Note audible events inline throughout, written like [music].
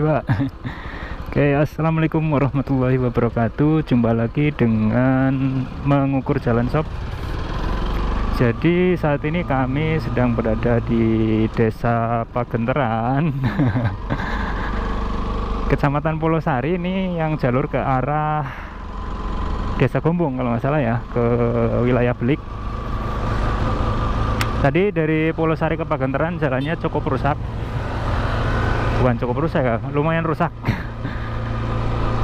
Pak. Oke assalamualaikum warahmatullahi wabarakatuh. Jumpa lagi dengan mengukur jalan sob Jadi saat ini kami sedang berada di desa Pagenteran. [laughs] Kecamatan Polosari ini yang jalur ke arah Desa Gombong kalau nggak salah ya Ke wilayah Belik. Tadi dari Polosari ke Pagenteran jalannya cukup rusak bukan cukup rusak ya lumayan rusak.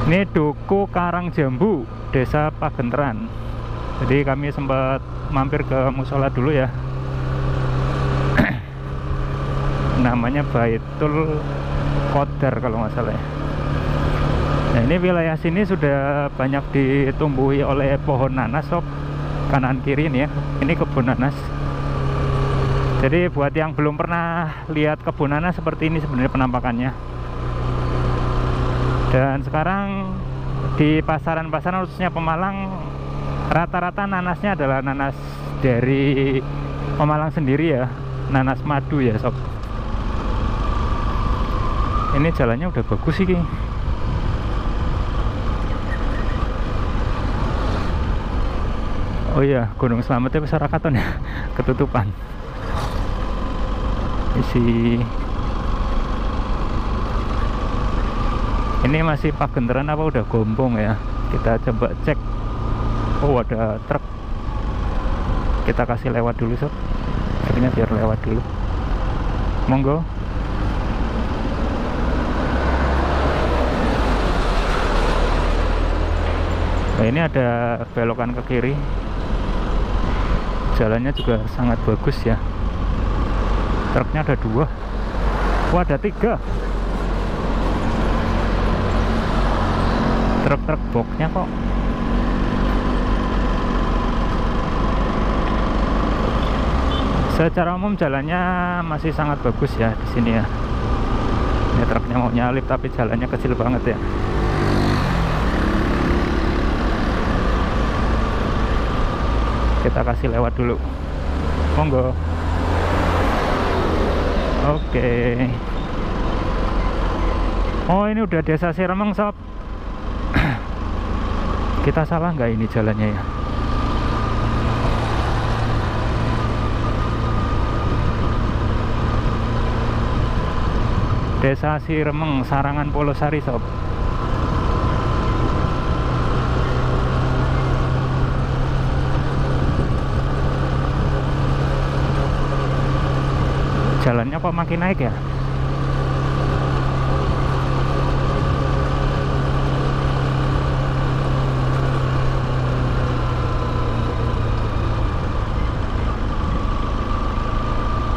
Ini Duku Karang Jambu Desa Pagenteran. Jadi kami sempat mampir ke musola dulu ya. [clears throat] Namanya Baitul Qadar kalau nggak salah ya. Nah ini wilayah sini sudah banyak ditumbuhi oleh pohon nanas sob. Kanan kiri ini ya. Ini kebun nanas jadi buat yang belum pernah lihat kebun nanas seperti ini sebenarnya penampakannya. Dan sekarang di pasaran-pasaran khususnya Pemalang rata-rata nanasnya adalah nanas dari Pemalang sendiri ya nanas madu ya sob. Ini jalannya udah bagus sih Oh iya, Gunung Slametnya besar ya, [laughs] ketutupan isi. Ini masih pagenteran apa udah gombong ya? Kita coba cek. Oh ada truk. Kita kasih lewat dulu sob. Akhirnya biar lewat dulu. Monggo. Nah ini ada belokan ke kiri. Jalannya juga sangat bagus ya truknya ada dua. Wah ada tiga. Truk-truk boxnya kok. Secara umum jalannya masih sangat bagus ya di sini ya. Ini truknya mau nyalip tapi jalannya kecil banget ya. Kita kasih lewat dulu. Monggo Oke. Oh ini udah desa Siremeng sob. [clears throat] Kita salah nggak ini jalannya ya? Desa Siremeng, Sarangan Polosari sob. Jalannya kok makin naik ya?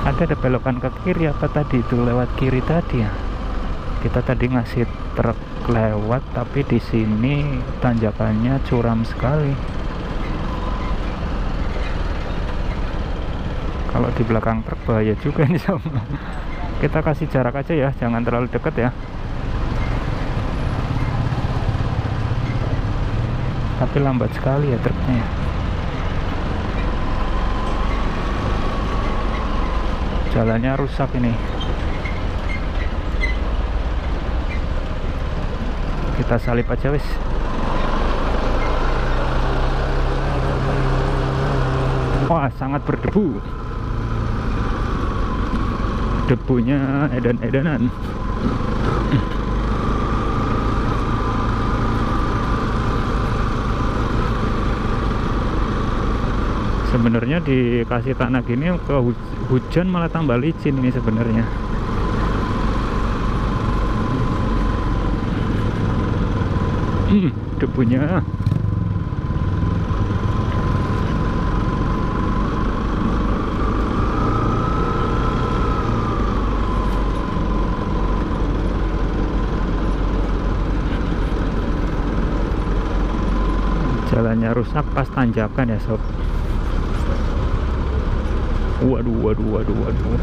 Ada ada belokan ke kiri apa tadi? Itu lewat kiri tadi ya? Kita tadi ngasih truk lewat tapi di sini tanjakannya curam sekali kalau di belakang truk bahaya juga ini sama kita kasih jarak aja ya jangan terlalu dekat ya. Tapi lambat sekali ya truknya ya. jalannya rusak ini. Kita salip aja wis. Wah sangat berdebu debunya edan-edanan. Sebenarnya dikasih tanah gini ke hujan malah tambah licin ini sebenarnya. Hmm, debunya jalannya rusak pas tanjakan ya sob. Waduh waduh waduh waduh.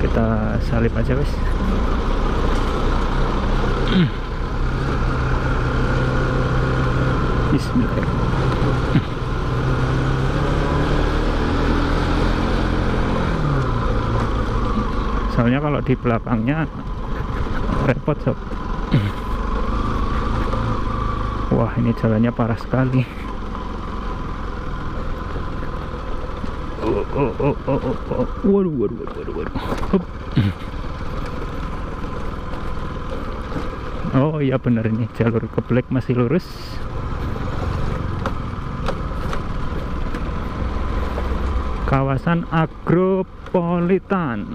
Kita salip aja guys [clears throat] Bismillahirrahmanirrahim. [clears throat] Soalnya kalau di belakangnya repot sob [clears throat] wah ini jalannya parah sekali. Oh waduh waduh waduh waduh. Oh iya benar ini. Jalur ke Black masih lurus. Kawasan agropolitan.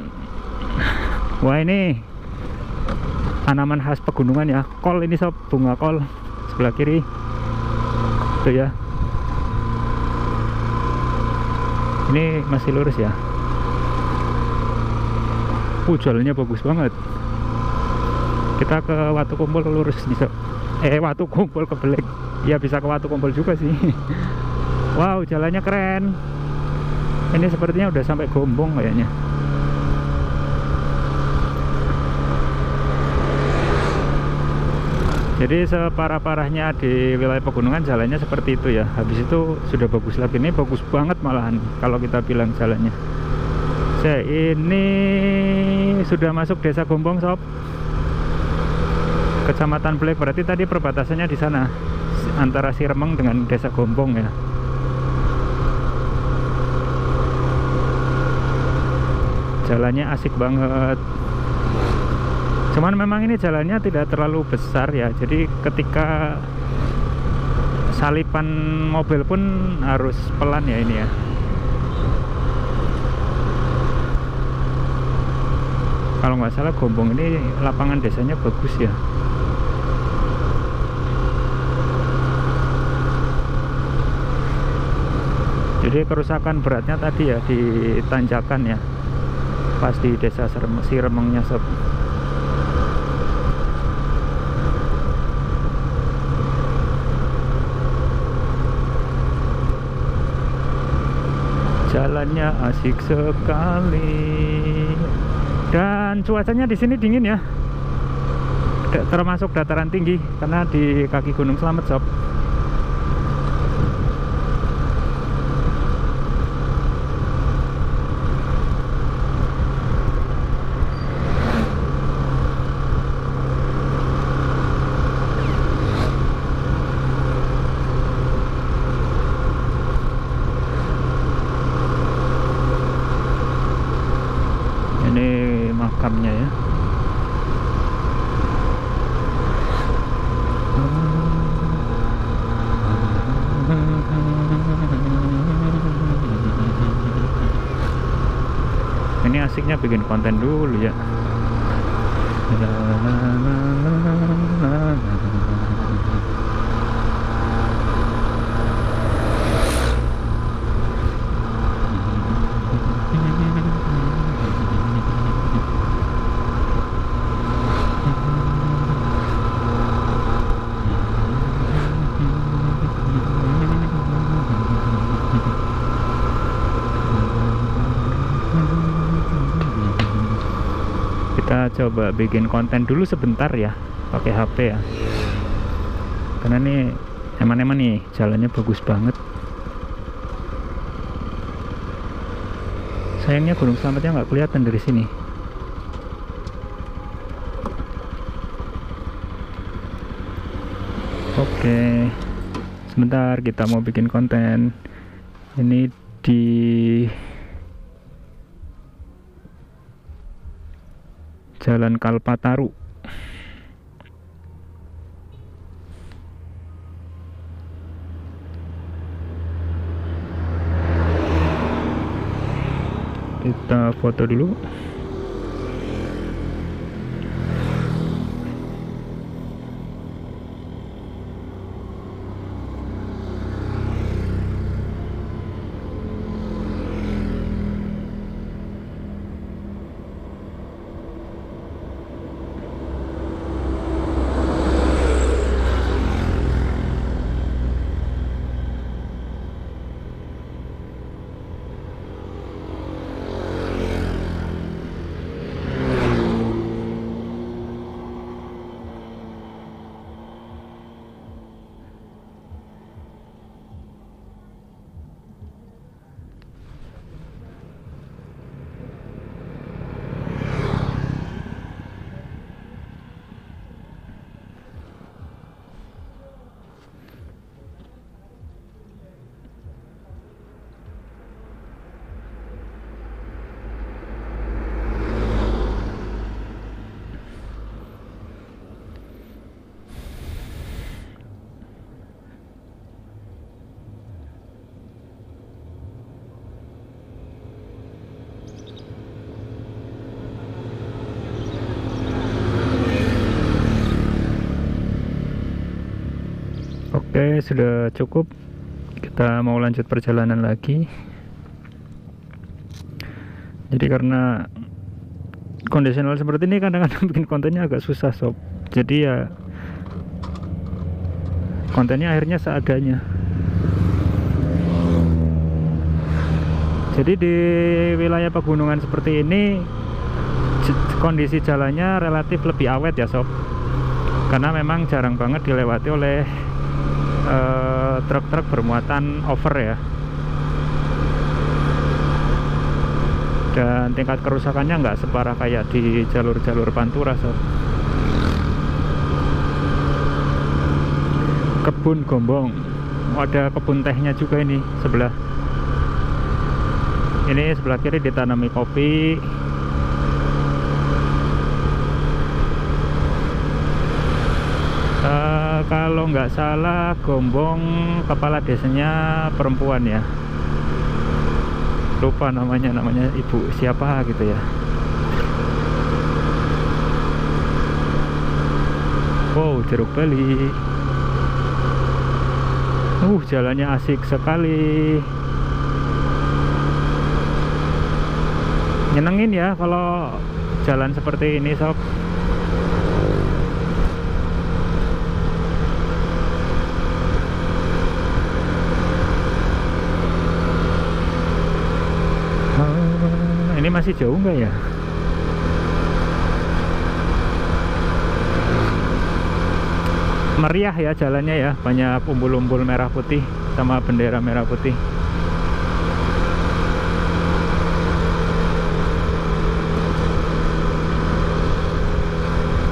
Wah ini tanaman khas pegunungan ya. Kol ini sob. Bunga kol sebelah kiri. Itu ya. Ini masih lurus ya? Uh jalannya bagus banget. Kita ke Watu Kumpul lurus sob eh Watu Kumpul ke Belek ya bisa ke Watu Kumpul juga sih. [laughs] Wow jalannya keren. Ini sepertinya udah sampai Gombong kayaknya jadi separah-parahnya di wilayah pegunungan jalannya seperti itu ya. Habis itu sudah bagus lagi. Ini bagus banget malahan kalau kita bilang jalannya. Saya ini sudah masuk desa Gombong sob. Kecamatan Blek. Berarti tadi perbatasannya di sana antara Siremeng dengan desa Gombong ya. Jalannya asik banget cuman memang ini jalannya tidak terlalu besar ya. Jadi ketika salipan mobil pun harus pelan ya ini ya. Kalau nggak salah Gombong ini lapangan desanya bagus ya. Jadi kerusakan beratnya tadi ya di tanjakan ya. Pas di desa Siremengnya jalannya asik sekali. Dan cuacanya di sini dingin ya. Termasuk dataran tinggi karena di kaki Gunung Slamet sob ini makamnya ya. Ini asiknya bikin konten dulu ya coba bikin konten dulu sebentar ya pakai HP ya. Karena nih emang-emang nih jalannya bagus banget. Sayangnya Gunung Slametnya nggak kelihatan dari sini. Oke sebentar kita mau bikin konten. Ini di Jalan Kalpataru. Kita foto dulu Oke, sudah cukup. Kita mau lanjut perjalanan lagi. Jadi karena kondisional seperti ini kadang-kadang [laughs] bikin kontennya agak susah sob. Jadi ya kontennya akhirnya seadanya. Jadi di wilayah pegunungan seperti ini kondisi jalannya relatif lebih awet ya sob karena memang jarang banget dilewati oleh eh, truk-truk uh, bermuatan over ya. Dan tingkat kerusakannya nggak separah kayak di jalur-jalur pantura so. kebun gombong. Ada kebun tehnya juga ini sebelah. Ini sebelah kiri ditanami kopi kalau nggak salah Gombong kepala desanya perempuan ya. Lupa namanya namanya ibu siapa gitu ya. Wow jeruk bali. Uh jalannya asik sekali. Nyenengin ya kalau jalan seperti ini sob ini masih jauh nggak ya? Meriah ya jalannya ya banyak umbul-umbul merah putih sama bendera merah putih.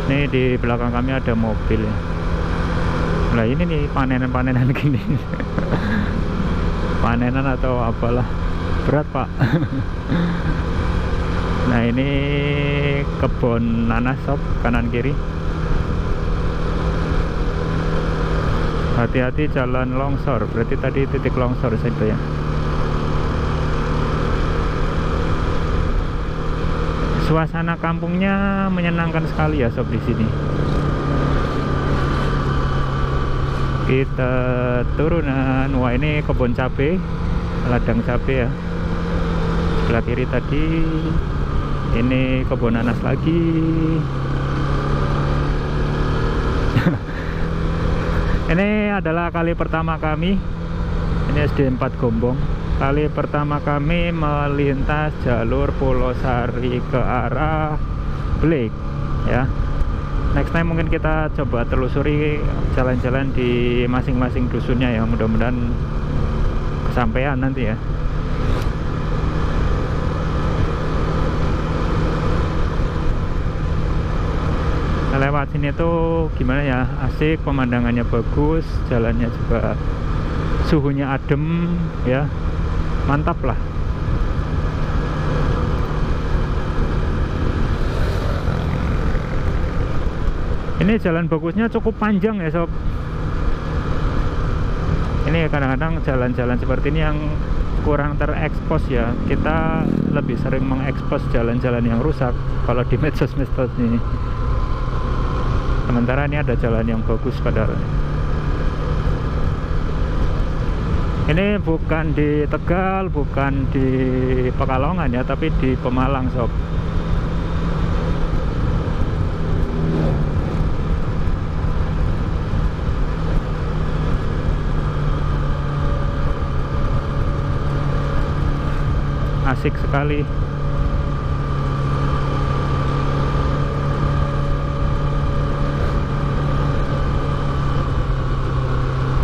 Ini di belakang kami ada mobil. Nah ini nih panenan-panenan [laughs] gini. Panenan atau apalah. Berat pak [laughs] nah ini kebun nanas sob kanan kiri. Hati-hati jalan longsor. Berarti tadi titik longsor saja ya. Suasana kampungnya menyenangkan sekali ya sob di sini. Kita turunan. Wah ini kebun cabai ladang cabai ya. Sebelah kiri tadi ini kebun nanas lagi. [laughs] Ini adalah kali pertama kami. Ini SD 4 Gombong. Kali pertama kami melintas jalur Pulau Sari ke arah Blake ya. Next time mungkin kita coba telusuri jalan-jalan di masing-masing dusunnya ya. Mudah-mudahan kesampaian nanti ya lewat sini tuh gimana ya? Asik pemandangannya bagus jalannya juga suhunya adem ya. Mantap lah. Ini jalan bagusnya cukup panjang ya sob. Ini kadang-kadang jalan-jalan seperti ini yang kurang terekspos ya. Kita lebih sering mengekspos jalan-jalan yang rusak kalau di medsos-medsos ini sementara ini ada jalan yang bagus padahal ini bukan di Tegal bukan di Pekalongan ya tapi di Pemalang sob. Asik sekali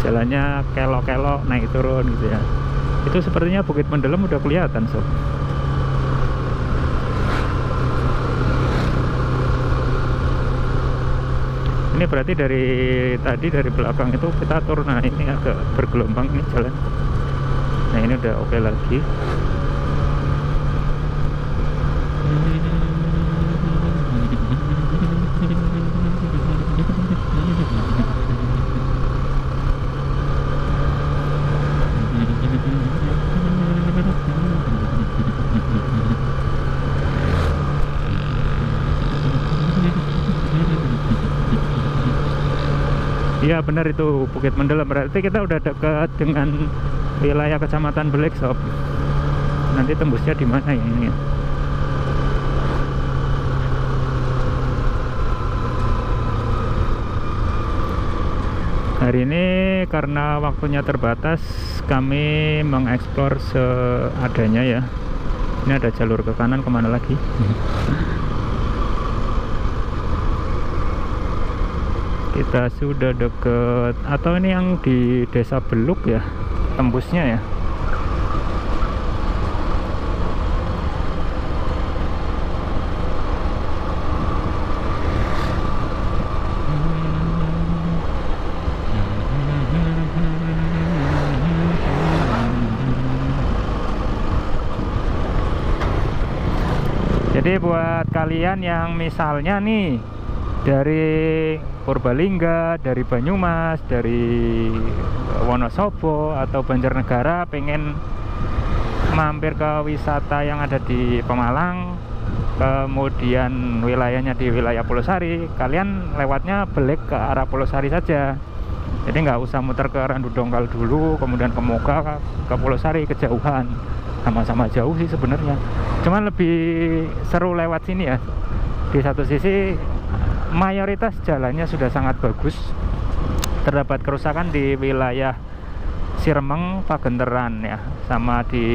jalannya kelok-kelok naik turun gitu ya. Itu sepertinya Bukit Mendelem udah kelihatan sob. Ini berarti dari tadi dari belakang itu kita turun nah ini agak bergelombang ini jalan. Nah ini udah oke okay lagi Iya benar itu Bukit Mendelem berarti kita udah dekat dengan wilayah Kecamatan Belik Sob. Nanti tembusnya di mana ini? Hari ini karena waktunya terbatas kami mengeksplor seadanya ya. Ini ada jalur ke kanan ke mana lagi? [laughs] kita sudah deket. Atau ini yang di desa Beluk ya? Tembusnya ya? Jadi buat kalian yang misalnya nih dari Purbalingga, dari Banyumas, dari Wonosobo atau Banjarnegara pengen mampir ke wisata yang ada di Pemalang kemudian wilayahnya di wilayah Pulau Sari. Kalian lewatnya belik ke arah Pulau Sari saja. Jadi nggak usah muter ke Randu Dongkal dulu kemudian ke Moga ke Pulau Sari kejauhan. Sama-sama jauh sih sebenarnya. Cuman lebih seru lewat sini ya. Di satu sisi mayoritas jalannya sudah sangat bagus. Terdapat kerusakan di wilayah Siremeng, Pagenteran ya sama di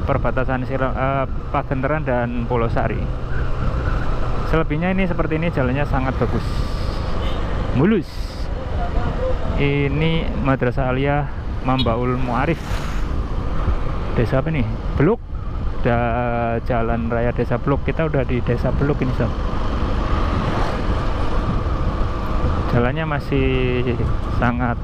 perbatasan Sire, uh, Pagenteran dan Pulau Sari. Selebihnya ini seperti ini jalannya sangat bagus. Mulus. Ini Madrasah Aliyah Mambaul Muarif. Desa apa nih? Bluk da jalan raya desa Bluk kita udah di desa Bluk ini sob jalannya masih sangat